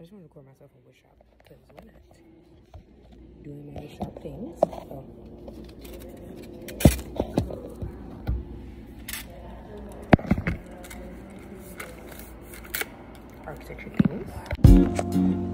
I just want to record myself in wood shop because why not? Doing my shop things. Oh. Architecture things.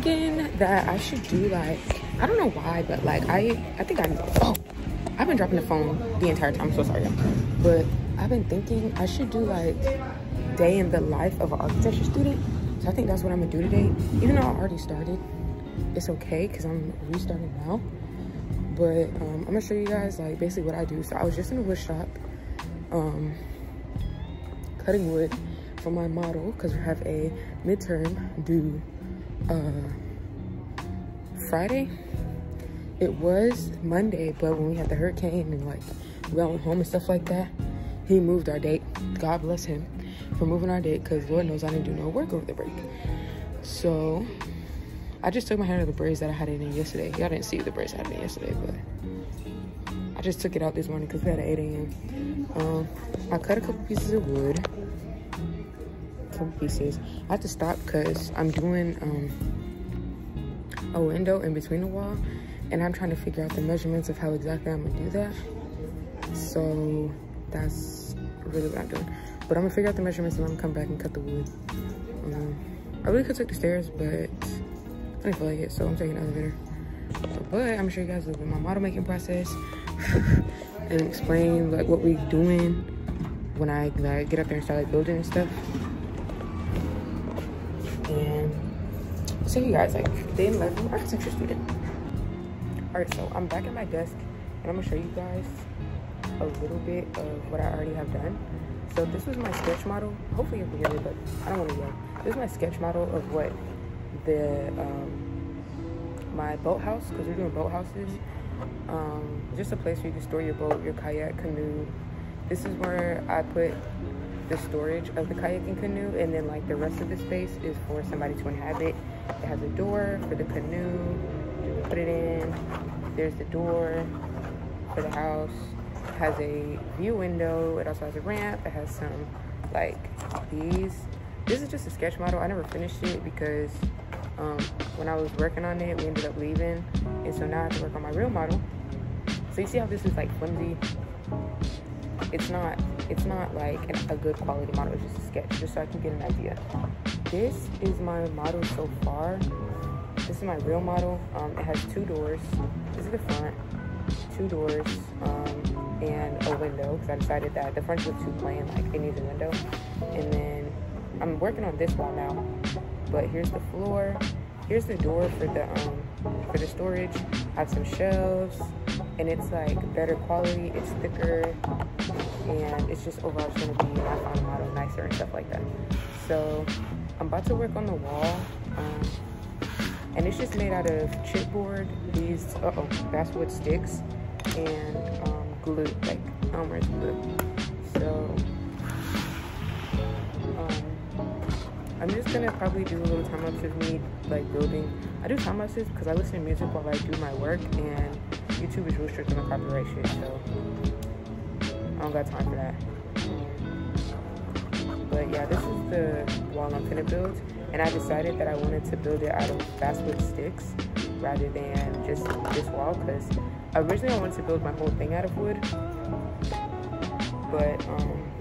Thinking that I should do like I don't know why, but like I I think I oh I've been dropping the phone the entire time. I'm so sorry. But I've been thinking I should do like day in the life of an architecture student. So I think that's what I'm gonna do today. Even though I already started, it's okay because I'm restarting now. But um, I'm gonna show you guys like basically what I do. So I was just in a wood shop. Um, cutting wood for my model because we have a midterm due uh, Friday. It was Monday, but when we had the hurricane and like we all went home and stuff like that, he moved our date. God bless him for moving our date because Lord knows I didn't do no work over the break. So I just took my hair out of the braids that I had it in yesterday. Y'all didn't see the braids I had in yesterday, but I just took it out this morning because we had at 8 a.m. Um, I cut a couple pieces of wood. Couple pieces. I have to stop because I'm doing um, a window in between the wall and I'm trying to figure out the measurements of how exactly I'm gonna do that. So that's really what I'm doing. But I'm gonna figure out the measurements and I'm gonna come back and cut the wood. Um, I really could take the stairs, but I didn't feel like it, so I'm taking the elevator. But I'm gonna show you guys a little bit my model making process and explain like what we're doing when I like get up there and start like building and stuff. And so you guys like life of an architecture student. Alright, so I'm back at my desk and I'm gonna show you guys a little bit of what I already have done. So this was my sketch model. Hopefully you can hear me, but I don't want to yell. This is my sketch model of what the um, my boathouse, because we're doing boathouses. Um, just a place where you can store your boat, your kayak, canoe. This is where I put the storage of the kayak and canoe, and then like the rest of the space is for somebody to inhabit. It has a door for the canoe. You put it in. There's the door for the house. It has a view window. It also has a ramp. It has some like these. This is just a sketch model. I never finished it because um, when I was working on it, we ended up leaving, and so now I have to work on my real model. So you see how this is like flimsy? It's not. It's not like a good quality model. It's just a sketch, just so I can get an idea. This is my model so far. This is my real model. Um, it has two doors. This is the front, two doors, um, and a window. Because I decided that the front was too plain, like it needs a window. And then I'm working on this wall now. But here's the floor. Here's the door for the um for the storage. I have some shelves, and it's like better quality. It's thicker, and it's just overall just gonna be my final model nicer and stuff like that. So I'm about to work on the wall. Um, and it's just made out of chipboard, these uh oh basswood sticks, and um, glue, like Elmer's glue. So I'm just gonna probably do a little time lapse of me like building. I do time lapses because I listen to music while I do my work, and YouTube is real strict on the copyright shit, so I don't got time for that. But yeah, this is the wall I'm gonna build, and I decided that I wanted to build it out of basswood sticks rather than just this wall because originally I wanted to build my whole thing out of wood, but um,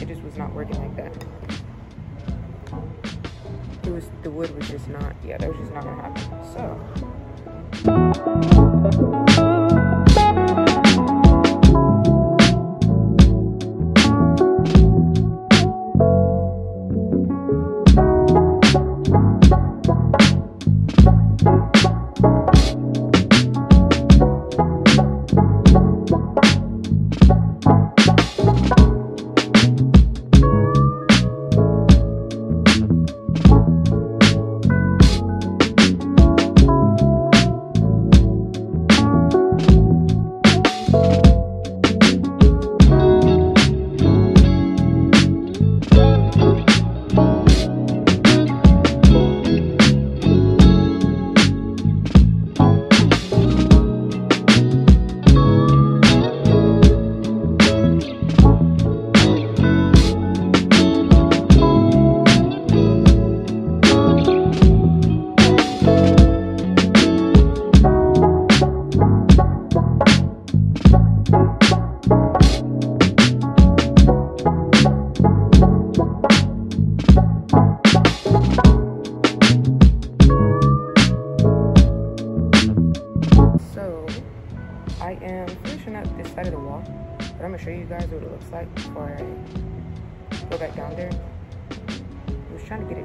it just was not working like that it was the wood was just not yeah that was just not gonna happen so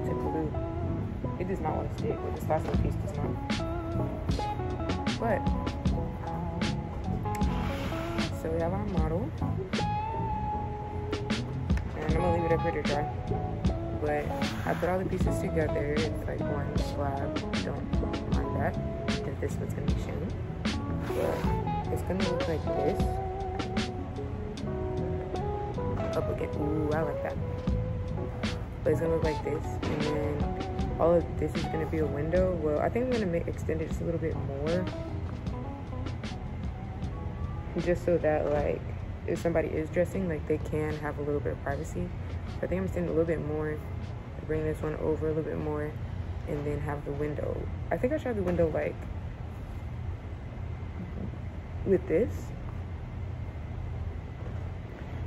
to it glue. It does not want to stick, but last little piece does not. But, so we have our model. And I'm gonna leave it up here to dry. But I put all the pieces together. It's like one slab. Don't mind that. If this was gonna be shown. But it's gonna look like this up again. Ooh, I like that. But it's gonna look like this, and then all of this is gonna be a window. Well, I think I'm gonna make extend it just a little bit more, just so that like if somebody is dressing, like they can have a little bit of privacy. I think I'm extending a little bit more, bring this one over a little bit more, and then have the window. I think I should have the window like with this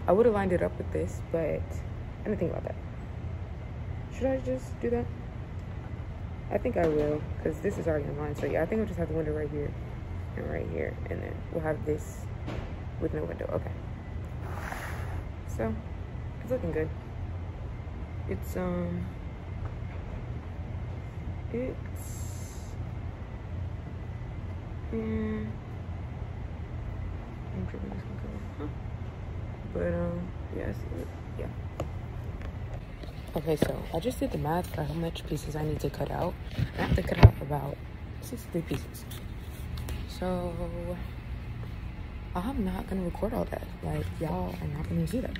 I would have lined it up with this, but I didn't think about that. Should I just do that? I think I will, because this is already online. So yeah, I think we'll just have the window right here and right here. And then we'll have this with no window. Okay. So, it's looking good. It's, um, it's, mm, I'm sure this. Huh? But um, yes, yeah. Okay, so I just did the math for how much pieces I need to cut out. I have to cut out about 63 pieces. So I'm not gonna record all that. Like y'all are not gonna see that.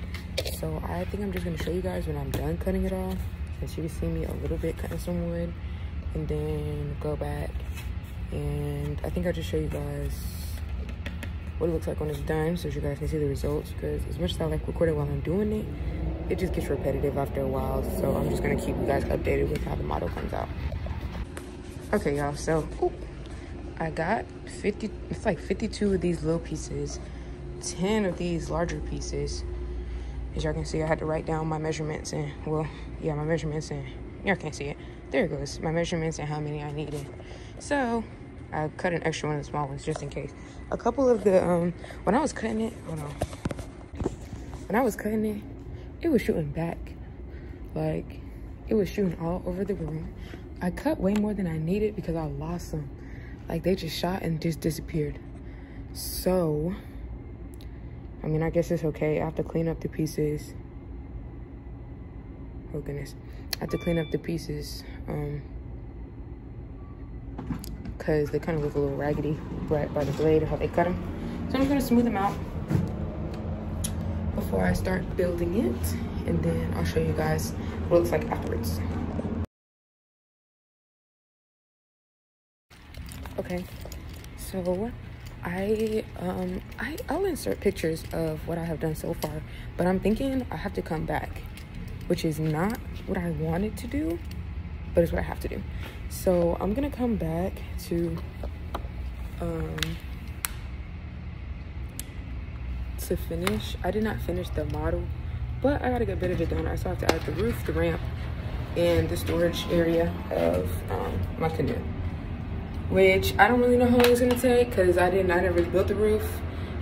So I think I'm just gonna show you guys when I'm done cutting it all. Since you can see me a little bit cutting some wood and then go back and I think I'll just show you guys what it looks like when it's done so you guys can see the results because as much as I like recording while I'm doing it, it just gets repetitive after a while. So I'm just gonna keep you guys updated with how the model comes out. Okay, y'all, so I got 50, it's like 52 of these little pieces, 10 of these larger pieces. As y'all can see, I had to write down my measurements and, well, yeah, my measurements and, y'all can't see it. There it goes, my measurements and how many I needed. So I cut an extra one of the small ones just in case. A couple of the, um, when I was cutting it, hold on. When I was cutting it, it was shooting back. Like, it was shooting all over the room. I cut way more than I needed because I lost them. Like, they just shot and just disappeared. So, I mean, I guess it's okay. I have to clean up the pieces. Oh, goodness. I have to clean up the pieces. Um, because they kind of look a little raggedy right by the blade how they cut them. So I'm gonna smooth them out before I start building it and then I'll show you guys what it looks like afterwards. Okay, so I, um, I, I'll insert pictures of what I have done so far, but I'm thinking I have to come back, which is not what I wanted to do, but it's what I have to do. So I'm gonna come back to um, to finish. I did not finish the model, but I got a good bit of it done. I still have to add the roof, the ramp, and the storage area of um, my canoe which I don't really know how long it's gonna take because I didn't, never really built the roof.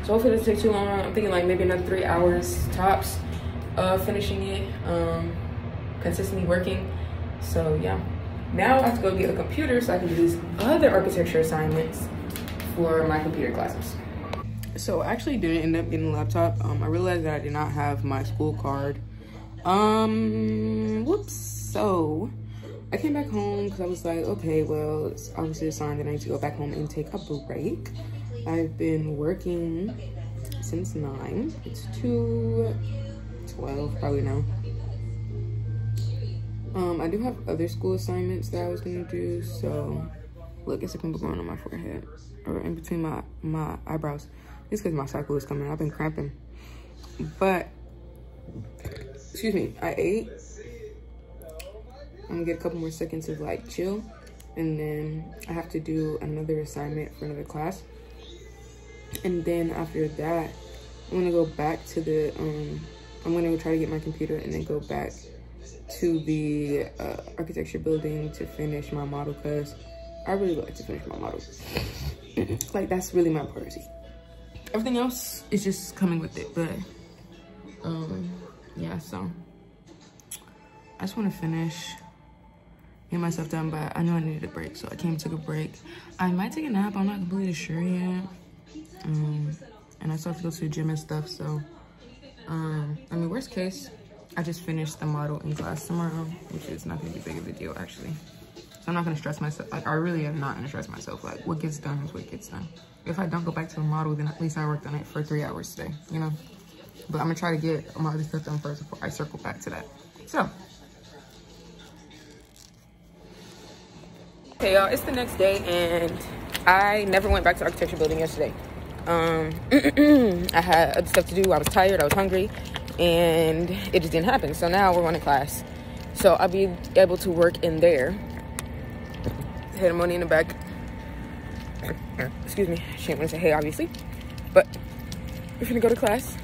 So hopefully it doesn't take too long. I'm thinking like maybe another three hours tops of finishing it, um, consistently working. So yeah, now I have to go get a computer so I can do these other architecture assignments for my computer classes. So I actually didn't end up getting a laptop. Um, I realized that I did not have my school card. Um, whoops. So I came back home because I was like, okay, well, it's obviously a sign that I need to go back home and take a break. I've been working since 9. It's 2 12 probably now. Um, I do have other school assignments that I was going to do, so look, it's a pimple growing on my forehead or in between my, my eyebrows. It's because my cycle is coming. I've been cramping. But, excuse me, I ate I'm gonna get a couple more seconds of like chill and then I have to do another assignment for another class. And then after that, I'm gonna go back to the, um, I'm gonna try to get my computer and then go back to the uh, architecture building to finish my model because I really like to finish my model. like that's really my priority. Everything else is just coming with it, but um, yeah, so I just wanna finish get myself done, but I know I needed a break, so I came and took a break. I might take a nap, I'm not completely sure yet. Um, and I still have to go to the gym and stuff, so, um, I mean, worst case, I just finished the model in class tomorrow, which is not gonna be big of a deal, actually. So I'm not gonna stress myself, like, I really am not gonna stress myself, like, what gets done is what gets done. If I don't go back to the model, then at least I worked on it for three hours today, you know? But I'm gonna try to get my other stuff done first before I circle back to that. So, Okay, y'all, it's the next day, and I never went back to architecture building yesterday. Um, I had other stuff to do. I was tired. I was hungry, and it just didn't happen. So now we're going to class. So I'll be able to work in there. Hey, money in the back. Excuse me. She didn't want to say hey, obviously, but we're gonna go to class.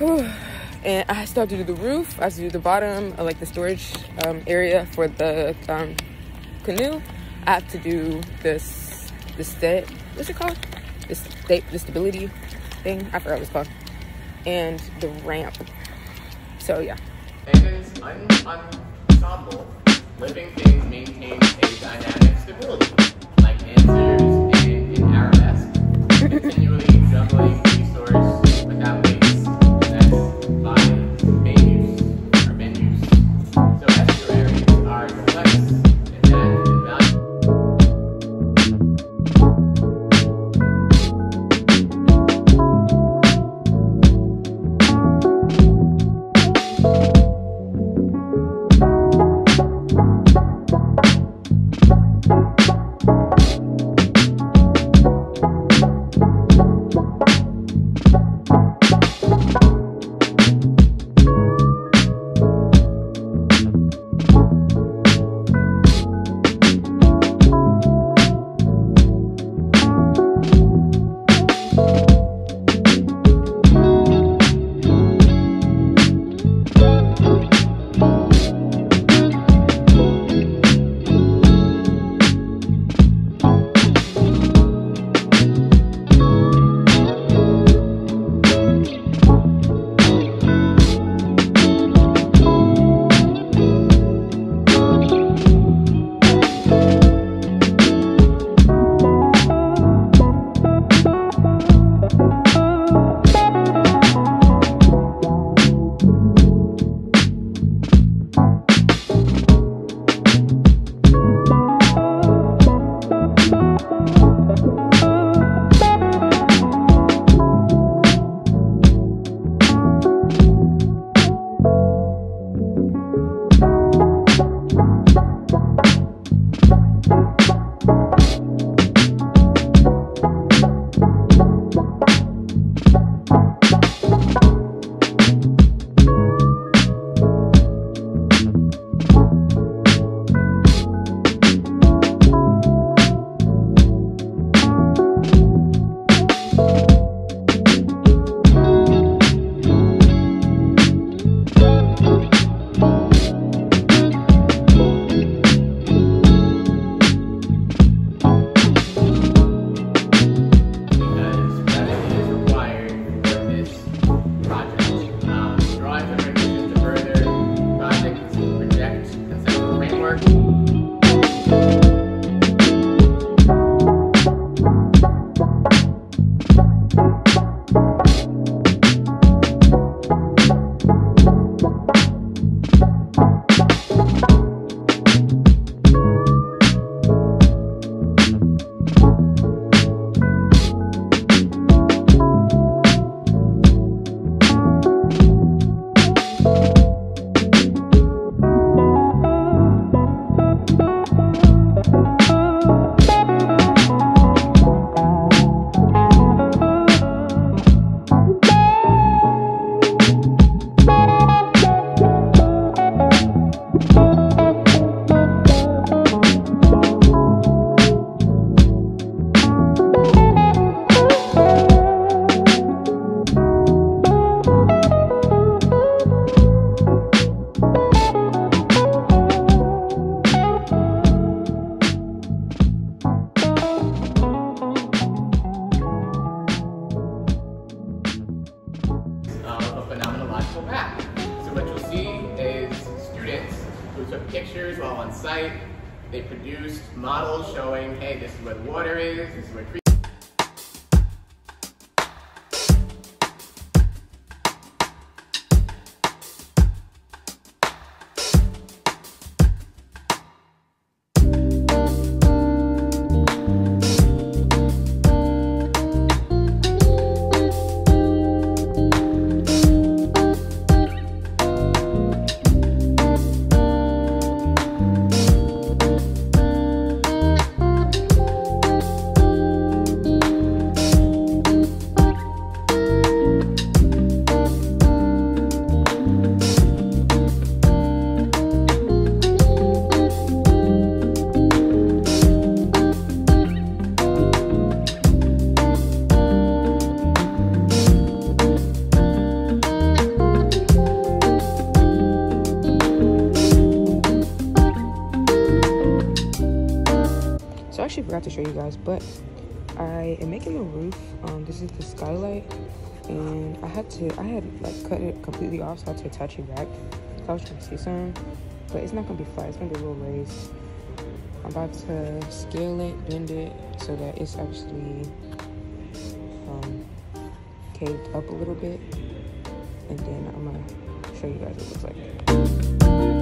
and I still have to do the roof. I have to do the bottom, like the storage um, area for the um, canoe, I have to do this, the state, what's it called? This state, the stability thing. I forgot what it's called. And the ramp. So yeah. Hagen's ensemble, living things maintain a dynamic stability, like answers in, in arabesque, continually juggling show you guys, but I am making the roof. Um, this is the skylight, and I had to, I had like cut it completely off, so I had to attach it back. So I was trying to see some, but it's not gonna be flat. It's gonna be a little raised. I'm about to scale it, bend it, so that it's actually um, caved up a little bit, and then I'm gonna show you guys what it looks like.